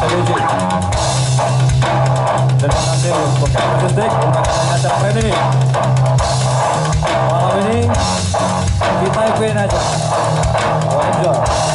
Sayuji Depan hasil Bukan Justik Bukan ada Fred ini Malam ini Kita ikutin aja Enjoy.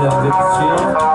servettière.